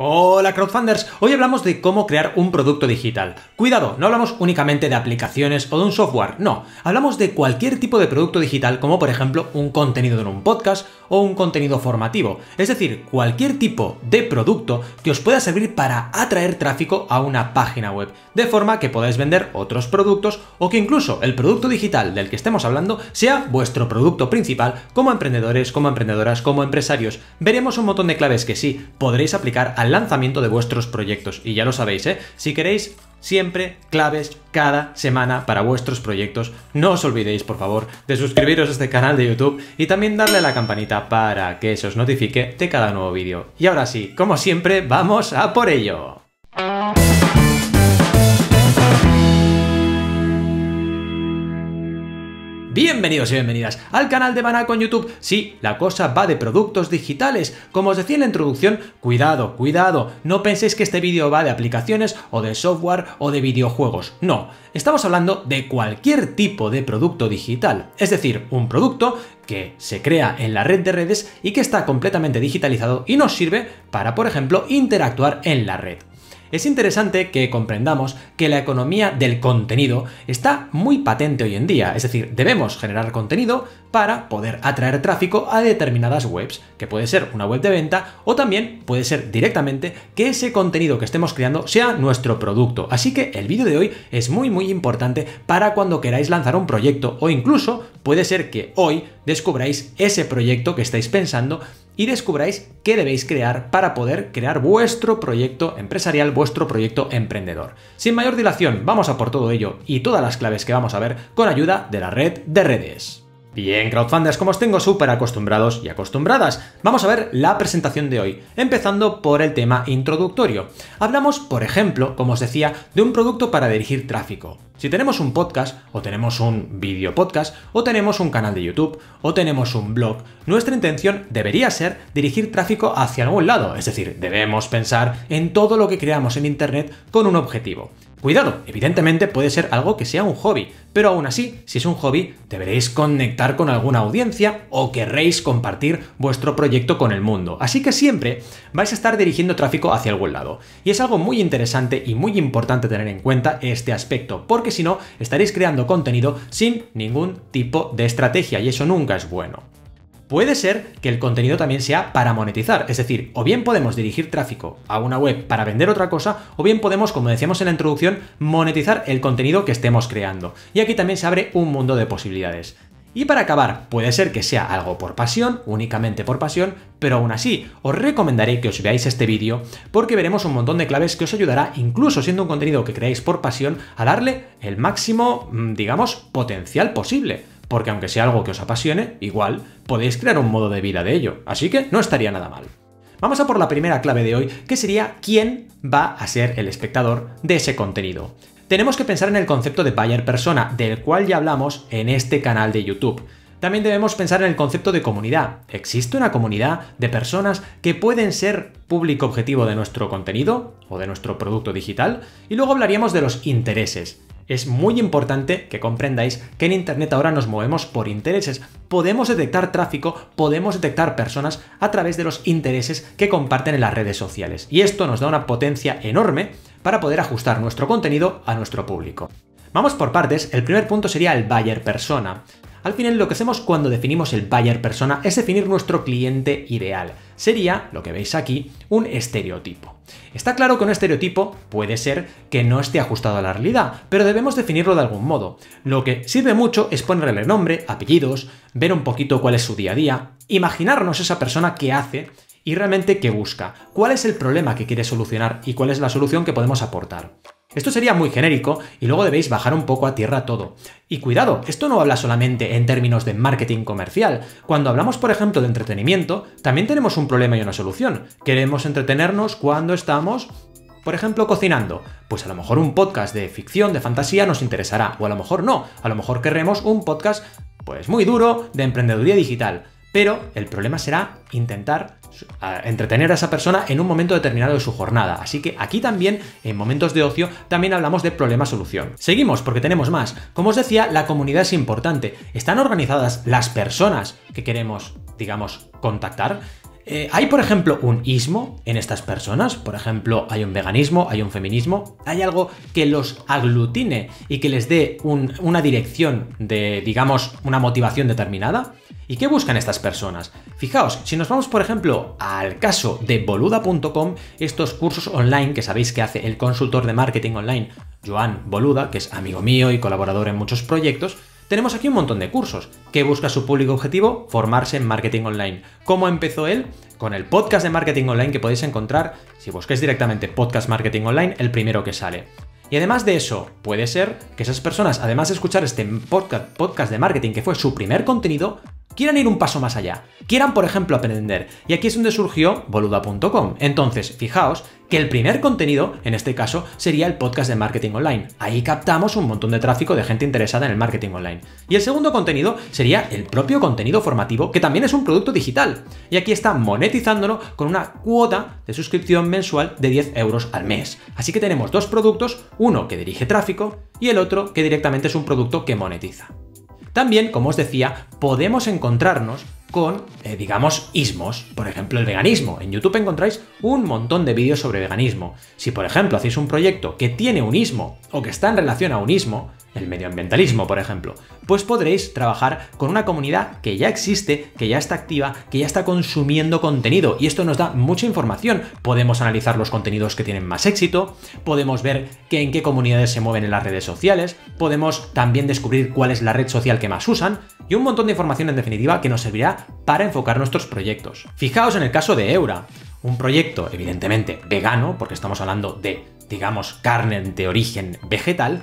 Hola crowdfunders, hoy hablamos de cómo crear un producto digital. Cuidado, no hablamos únicamente de aplicaciones o de un software, no, hablamos de cualquier tipo de producto digital como por ejemplo un contenido en un podcast o un contenido formativo, es decir, cualquier tipo de producto que os pueda servir para atraer tráfico a una página web, de forma que podáis vender otros productos o que incluso el producto digital del que estemos hablando sea vuestro producto principal como emprendedores, como emprendedoras, como empresarios. Veremos un montón de claves que sí podréis aplicar al lanzamiento de vuestros proyectos. Y ya lo sabéis, ¿eh? Si queréis siempre claves cada semana para vuestros proyectos. No os olvidéis, por favor, de suscribiros a este canal de YouTube y también darle a la campanita para que se os notifique de cada nuevo vídeo. Y ahora sí, como siempre, vamos a por ello. Bienvenidos y bienvenidas al canal de Banaco en YouTube. Sí, la cosa va de productos digitales. Como os decía en la introducción, cuidado, cuidado, no penséis que este vídeo va de aplicaciones o de software o de videojuegos. No, estamos hablando de cualquier tipo de producto digital. Es decir, un producto que se crea en la red de redes y que está completamente digitalizado y nos sirve para, por ejemplo, interactuar en la red. Es interesante que comprendamos que la economía del contenido está muy patente hoy en día, es decir, debemos generar contenido para poder atraer tráfico a determinadas webs, que puede ser una web de venta o también puede ser directamente que ese contenido que estemos creando sea nuestro producto. Así que el vídeo de hoy es muy muy importante para cuando queráis lanzar un proyecto o incluso puede ser que hoy descubráis ese proyecto que estáis pensando y descubráis qué debéis crear para poder crear vuestro proyecto empresarial, vuestro proyecto emprendedor. Sin mayor dilación, vamos a por todo ello y todas las claves que vamos a ver con ayuda de la red de redes. Bien, crowdfunders, como os tengo súper acostumbrados y acostumbradas, vamos a ver la presentación de hoy, empezando por el tema introductorio. Hablamos, por ejemplo, como os decía, de un producto para dirigir tráfico. Si tenemos un podcast, o tenemos un video podcast, o tenemos un canal de YouTube, o tenemos un blog, nuestra intención debería ser dirigir tráfico hacia algún lado, es decir, debemos pensar en todo lo que creamos en Internet con un objetivo. Cuidado, evidentemente puede ser algo que sea un hobby, pero aún así, si es un hobby, deberéis conectar con alguna audiencia o querréis compartir vuestro proyecto con el mundo. Así que siempre vais a estar dirigiendo tráfico hacia algún lado. Y es algo muy interesante y muy importante tener en cuenta este aspecto, porque si no, estaréis creando contenido sin ningún tipo de estrategia y eso nunca es bueno. Puede ser que el contenido también sea para monetizar, es decir, o bien podemos dirigir tráfico a una web para vender otra cosa, o bien podemos, como decíamos en la introducción, monetizar el contenido que estemos creando. Y aquí también se abre un mundo de posibilidades. Y para acabar, puede ser que sea algo por pasión, únicamente por pasión, pero aún así, os recomendaré que os veáis este vídeo porque veremos un montón de claves que os ayudará, incluso siendo un contenido que creáis por pasión, a darle el máximo, mm, digamos, potencial posible porque aunque sea algo que os apasione, igual podéis crear un modo de vida de ello, así que no estaría nada mal. Vamos a por la primera clave de hoy, que sería quién va a ser el espectador de ese contenido. Tenemos que pensar en el concepto de buyer persona, del cual ya hablamos en este canal de YouTube. También debemos pensar en el concepto de comunidad. ¿Existe una comunidad de personas que pueden ser público objetivo de nuestro contenido o de nuestro producto digital? Y luego hablaríamos de los intereses es muy importante que comprendáis que en Internet ahora nos movemos por intereses. Podemos detectar tráfico, podemos detectar personas a través de los intereses que comparten en las redes sociales. Y esto nos da una potencia enorme para poder ajustar nuestro contenido a nuestro público. Vamos por partes, el primer punto sería el buyer persona. Al final lo que hacemos cuando definimos el buyer persona es definir nuestro cliente ideal. Sería, lo que veis aquí, un estereotipo. Está claro que un estereotipo puede ser que no esté ajustado a la realidad, pero debemos definirlo de algún modo. Lo que sirve mucho es ponerle nombre, apellidos, ver un poquito cuál es su día a día, imaginarnos esa persona que hace y realmente qué busca, cuál es el problema que quiere solucionar y cuál es la solución que podemos aportar. Esto sería muy genérico y luego debéis bajar un poco a tierra todo. Y cuidado, esto no habla solamente en términos de marketing comercial. Cuando hablamos, por ejemplo, de entretenimiento, también tenemos un problema y una solución. Queremos entretenernos cuando estamos por ejemplo, cocinando. Pues a lo mejor un podcast de ficción, de fantasía nos interesará, o a lo mejor no, a lo mejor querremos un podcast pues muy duro de emprendeduría digital. Pero el problema será intentar entretener a esa persona en un momento determinado de su jornada. Así que aquí también, en momentos de ocio, también hablamos de problema-solución. Seguimos porque tenemos más. Como os decía, la comunidad es importante. ¿Están organizadas las personas que queremos, digamos, contactar? Eh, ¿Hay, por ejemplo, un ismo en estas personas? Por ejemplo, ¿hay un veganismo? ¿Hay un feminismo? ¿Hay algo que los aglutine y que les dé una dirección de, digamos, una motivación determinada? ¿Y qué buscan estas personas? Fijaos, si nos vamos, por ejemplo, al caso de boluda.com, estos cursos online que sabéis que hace el consultor de marketing online, Joan Boluda, que es amigo mío y colaborador en muchos proyectos, tenemos aquí un montón de cursos. ¿Qué busca su público objetivo? Formarse en marketing online. ¿Cómo empezó él? Con el podcast de marketing online que podéis encontrar, si busquéis directamente podcast marketing online, el primero que sale. Y además de eso, puede ser que esas personas, además de escuchar este podcast, podcast de marketing que fue su primer contenido, quieran ir un paso más allá, quieran, por ejemplo, aprender. Y aquí es donde surgió boluda.com. Entonces, fijaos que el primer contenido, en este caso, sería el podcast de marketing online. Ahí captamos un montón de tráfico de gente interesada en el marketing online. Y el segundo contenido sería el propio contenido formativo, que también es un producto digital. Y aquí está monetizándolo con una cuota de suscripción mensual de 10 euros al mes. Así que tenemos dos productos, uno que dirige tráfico y el otro que directamente es un producto que monetiza. También, como os decía, podemos encontrarnos con, eh, digamos, ismos. Por ejemplo, el veganismo. En YouTube encontráis un montón de vídeos sobre veganismo. Si, por ejemplo, hacéis un proyecto que tiene un ismo o que está en relación a un ismo, el medioambientalismo, por ejemplo, pues podréis trabajar con una comunidad que ya existe, que ya está activa, que ya está consumiendo contenido y esto nos da mucha información. Podemos analizar los contenidos que tienen más éxito, podemos ver en qué comunidades se mueven en las redes sociales, podemos también descubrir cuál es la red social que más usan y un montón de información en definitiva que nos servirá para enfocar nuestros proyectos. Fijaos en el caso de Eura, un proyecto evidentemente vegano, porque estamos hablando de, digamos, carne de origen vegetal,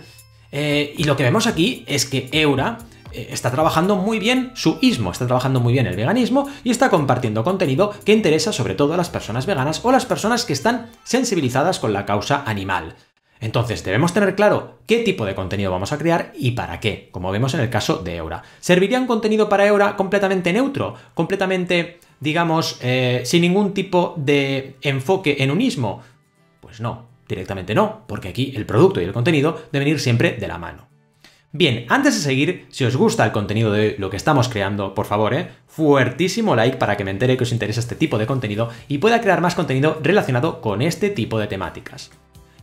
eh, y lo que vemos aquí es que Eura eh, está trabajando muy bien su ismo, está trabajando muy bien el veganismo y está compartiendo contenido que interesa sobre todo a las personas veganas o las personas que están sensibilizadas con la causa animal. Entonces debemos tener claro qué tipo de contenido vamos a crear y para qué, como vemos en el caso de Eura. ¿Serviría un contenido para Eura completamente neutro? ¿Completamente, digamos, eh, sin ningún tipo de enfoque en un ismo? Pues no, Directamente no, porque aquí el producto y el contenido deben ir siempre de la mano. Bien, antes de seguir, si os gusta el contenido de lo que estamos creando, por favor, ¿eh? fuertísimo like para que me entere que os interesa este tipo de contenido y pueda crear más contenido relacionado con este tipo de temáticas.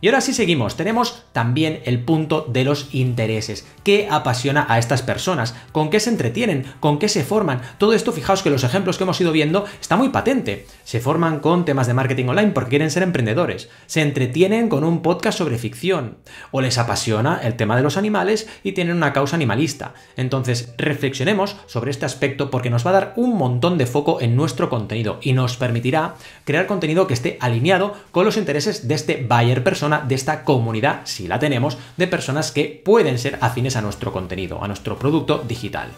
Y ahora sí seguimos, tenemos también el punto de los intereses. ¿Qué apasiona a estas personas? ¿Con qué se entretienen? ¿Con qué se forman? Todo esto, fijaos que los ejemplos que hemos ido viendo está muy patente. Se forman con temas de marketing online porque quieren ser emprendedores. Se entretienen con un podcast sobre ficción. O les apasiona el tema de los animales y tienen una causa animalista. Entonces, reflexionemos sobre este aspecto porque nos va a dar un montón de foco en nuestro contenido y nos permitirá crear contenido que esté alineado con los intereses de este buyer persona de esta comunidad, si la tenemos, de personas que pueden ser afines a nuestro contenido, a nuestro producto digital.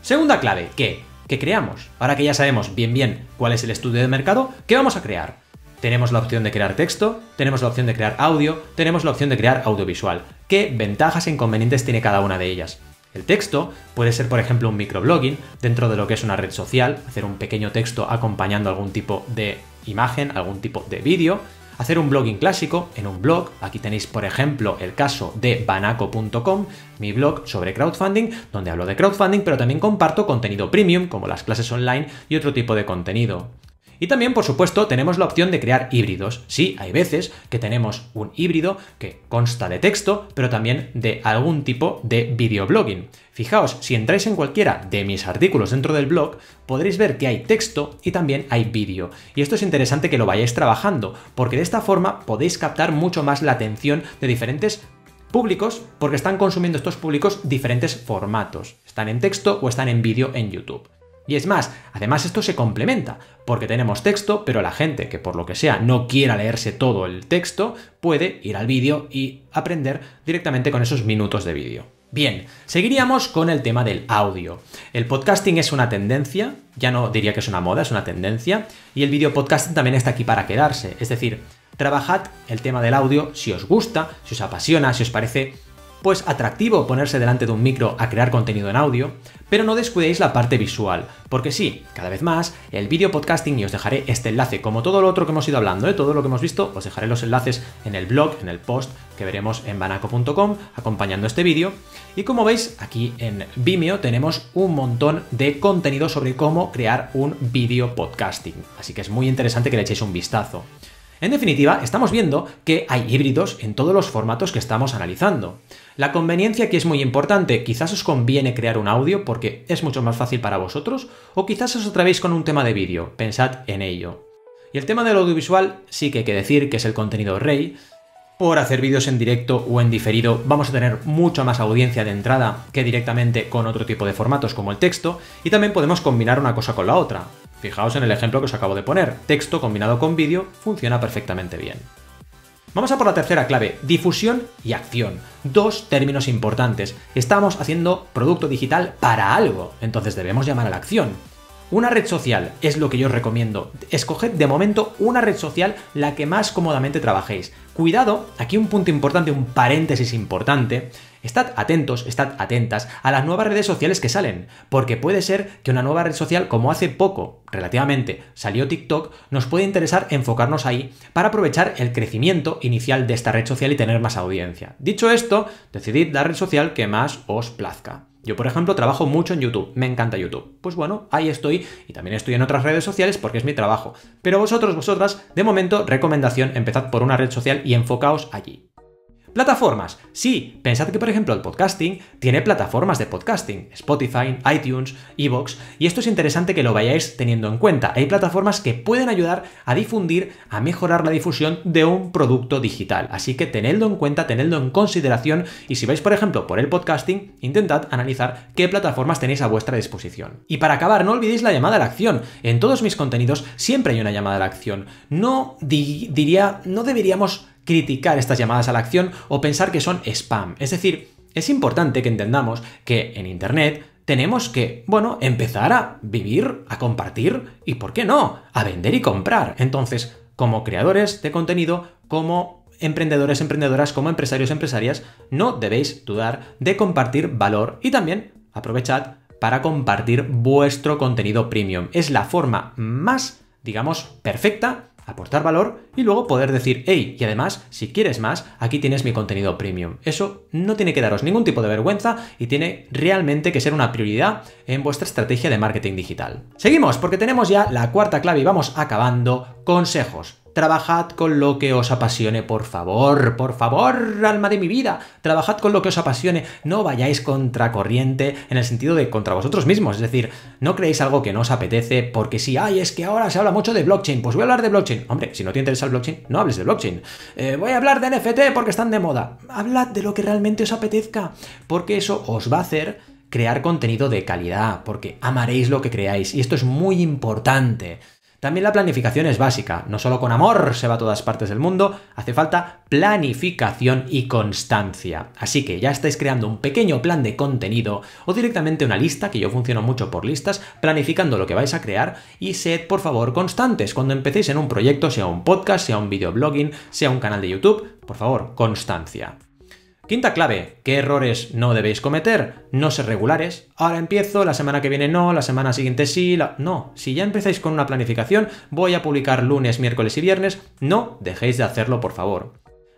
Segunda clave, ¿qué? ¿Qué creamos? Ahora que ya sabemos bien bien cuál es el estudio de mercado, ¿qué vamos a crear? Tenemos la opción de crear texto, tenemos la opción de crear audio, tenemos la opción de crear audiovisual. ¿Qué ventajas e inconvenientes tiene cada una de ellas? El texto puede ser, por ejemplo, un microblogging dentro de lo que es una red social, hacer un pequeño texto acompañando algún tipo de imagen, algún tipo de vídeo hacer un blogging clásico en un blog. Aquí tenéis, por ejemplo, el caso de banaco.com, mi blog sobre crowdfunding, donde hablo de crowdfunding, pero también comparto contenido premium, como las clases online y otro tipo de contenido. Y también, por supuesto, tenemos la opción de crear híbridos. Sí, hay veces que tenemos un híbrido que consta de texto, pero también de algún tipo de videoblogging. Fijaos, si entráis en cualquiera de mis artículos dentro del blog, podréis ver que hay texto y también hay vídeo. Y esto es interesante que lo vayáis trabajando, porque de esta forma podéis captar mucho más la atención de diferentes públicos, porque están consumiendo estos públicos diferentes formatos. Están en texto o están en vídeo en YouTube. Y es más, además esto se complementa, porque tenemos texto, pero la gente que por lo que sea no quiera leerse todo el texto, puede ir al vídeo y aprender directamente con esos minutos de vídeo. Bien, seguiríamos con el tema del audio. El podcasting es una tendencia, ya no diría que es una moda, es una tendencia, y el video podcasting también está aquí para quedarse, es decir, trabajad el tema del audio si os gusta, si os apasiona, si os parece pues atractivo ponerse delante de un micro a crear contenido en audio, pero no descuidéis la parte visual, porque sí, cada vez más, el vídeo podcasting, y os dejaré este enlace, como todo lo otro que hemos ido hablando, ¿eh? todo lo que hemos visto, os dejaré los enlaces en el blog, en el post que veremos en banaco.com acompañando este vídeo. Y como veis, aquí en Vimeo tenemos un montón de contenido sobre cómo crear un vídeo podcasting, así que es muy interesante que le echéis un vistazo. En definitiva, estamos viendo que hay híbridos en todos los formatos que estamos analizando. La conveniencia aquí es muy importante, quizás os conviene crear un audio porque es mucho más fácil para vosotros, o quizás os atrevéis con un tema de vídeo, pensad en ello. Y el tema del audiovisual sí que hay que decir que es el contenido rey, por hacer vídeos en directo o en diferido vamos a tener mucha más audiencia de entrada que directamente con otro tipo de formatos como el texto y también podemos combinar una cosa con la otra. Fijaos en el ejemplo que os acabo de poner, texto combinado con vídeo funciona perfectamente bien. Vamos a por la tercera clave, difusión y acción. Dos términos importantes. Estamos haciendo producto digital para algo, entonces debemos llamar a la acción. Una red social es lo que yo os recomiendo. Escoged de momento una red social la que más cómodamente trabajéis. Cuidado, aquí un punto importante, un paréntesis importante. Estad atentos, estad atentas a las nuevas redes sociales que salen, porque puede ser que una nueva red social, como hace poco, relativamente, salió TikTok, nos puede interesar enfocarnos ahí para aprovechar el crecimiento inicial de esta red social y tener más audiencia. Dicho esto, decidid la red social que más os plazca. Yo, por ejemplo, trabajo mucho en YouTube, me encanta YouTube. Pues bueno, ahí estoy y también estoy en otras redes sociales porque es mi trabajo. Pero vosotros, vosotras, de momento, recomendación, empezad por una red social y enfocaos allí. Plataformas. Sí, pensad que por ejemplo el podcasting tiene plataformas de podcasting, Spotify, iTunes, Evox, y esto es interesante que lo vayáis teniendo en cuenta. Hay plataformas que pueden ayudar a difundir, a mejorar la difusión de un producto digital. Así que tenedlo en cuenta, tenedlo en consideración y si vais por ejemplo por el podcasting, intentad analizar qué plataformas tenéis a vuestra disposición. Y para acabar, no olvidéis la llamada a la acción. En todos mis contenidos siempre hay una llamada a la acción. No diría, no deberíamos criticar estas llamadas a la acción o pensar que son spam. Es decir, es importante que entendamos que en Internet tenemos que, bueno, empezar a vivir, a compartir y, ¿por qué no?, a vender y comprar. Entonces, como creadores de contenido, como emprendedores, emprendedoras, como empresarios, empresarias, no debéis dudar de compartir valor y también aprovechad para compartir vuestro contenido premium. Es la forma más, digamos, perfecta aportar valor y luego poder decir, hey, y además, si quieres más, aquí tienes mi contenido premium. Eso no tiene que daros ningún tipo de vergüenza y tiene realmente que ser una prioridad en vuestra estrategia de marketing digital. Seguimos porque tenemos ya la cuarta clave y vamos acabando. Consejos. Trabajad con lo que os apasione, por favor, por favor, alma de mi vida. Trabajad con lo que os apasione. No vayáis contracorriente en el sentido de contra vosotros mismos. Es decir, no creéis algo que no os apetece porque si, ay, es que ahora se habla mucho de blockchain, pues voy a hablar de blockchain. Hombre, si no te interesa el blockchain, no hables de blockchain. Eh, voy a hablar de NFT porque están de moda. Hablad de lo que realmente os apetezca, porque eso os va a hacer crear contenido de calidad, porque amaréis lo que creáis. Y esto es muy importante. También la planificación es básica, no solo con amor se va a todas partes del mundo, hace falta planificación y constancia. Así que ya estáis creando un pequeño plan de contenido o directamente una lista, que yo funciono mucho por listas, planificando lo que vais a crear y sed por favor constantes cuando empecéis en un proyecto, sea un podcast, sea un videoblogging, sea un canal de YouTube, por favor, constancia. Quinta clave, ¿qué errores no debéis cometer? No ser regulares. Ahora empiezo, la semana que viene no, la semana siguiente sí, no. Si ya empezáis con una planificación, voy a publicar lunes, miércoles y viernes, no dejéis de hacerlo, por favor.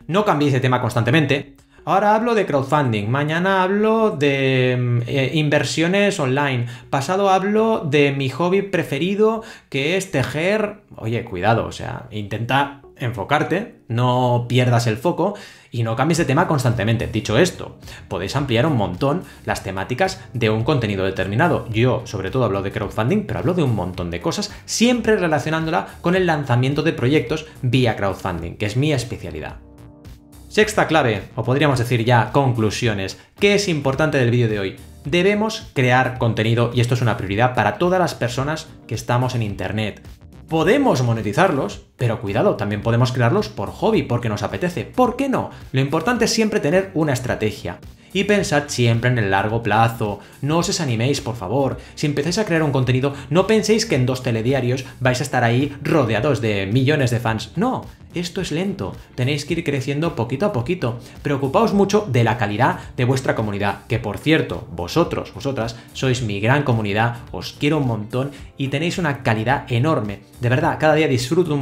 No cambiéis de tema constantemente. Ahora hablo de crowdfunding, mañana hablo de mm, eh, inversiones online, pasado hablo de mi hobby preferido que es tejer. Oye, cuidado, o sea, intenta enfocarte, no pierdas el foco y no cambies de tema constantemente. Dicho esto, podéis ampliar un montón las temáticas de un contenido determinado. Yo, sobre todo, hablo de crowdfunding, pero hablo de un montón de cosas, siempre relacionándola con el lanzamiento de proyectos vía crowdfunding, que es mi especialidad. Sexta clave, o podríamos decir ya conclusiones. ¿Qué es importante del vídeo de hoy? Debemos crear contenido y esto es una prioridad para todas las personas que estamos en Internet. Podemos monetizarlos, Pero cuidado, también podemos crearlos por hobby, porque nos apetece. ¿Por qué no? Lo importante es siempre tener una estrategia y pensad siempre en el largo plazo. No os desaniméis, por favor. Si empezáis a crear un contenido, no penséis que en dos telediarios vais a estar ahí rodeados de millones de fans. No, esto es lento, tenéis que ir creciendo poquito a poquito. Preocupaos mucho de la calidad de vuestra comunidad, que por cierto, vosotros, vosotras, sois mi gran comunidad, os quiero un montón y tenéis una calidad enorme. De verdad, cada día disfruto un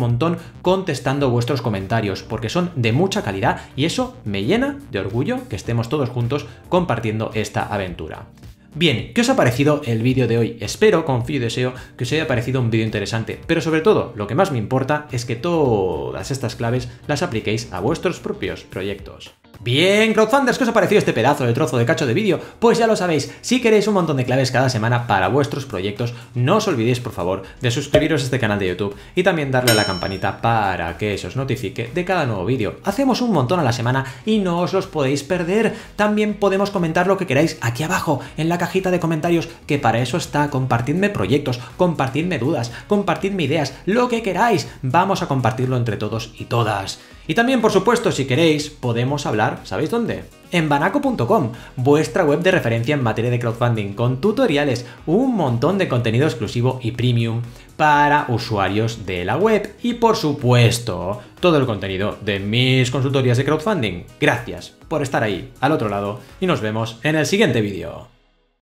contestando vuestros comentarios, porque son de mucha calidad y eso me llena de orgullo que estemos todos juntos compartiendo esta aventura. Bien, ¿qué os ha parecido el vídeo de hoy? Espero, confío y deseo que os haya parecido un vídeo interesante, pero sobre todo, lo que más me importa es que todas estas claves las apliquéis a vuestros propios proyectos. Bien, crowdfunders, ¿qué os ha parecido este pedazo de trozo de cacho de vídeo? Pues ya lo sabéis, si queréis un montón de claves cada semana para vuestros proyectos, no os olvidéis por favor de suscribiros a este canal de YouTube y también darle a la campanita para que se os notifique de cada nuevo vídeo. Hacemos un montón a la semana y no os los podéis perder. También podemos comentar lo que queráis aquí abajo en la cajita de comentarios, que para eso está. Compartidme proyectos, compartidme dudas, compartidme ideas, lo que queráis. Vamos a compartirlo entre todos y todas. Y también, por supuesto, si queréis, podemos hablar, ¿sabéis dónde? En banaco.com, vuestra web de referencia en materia de crowdfunding, con tutoriales, un montón de contenido exclusivo y premium para usuarios de la web y, por supuesto, todo el contenido de mis consultorías de crowdfunding. Gracias por estar ahí, al otro lado, y nos vemos en el siguiente vídeo.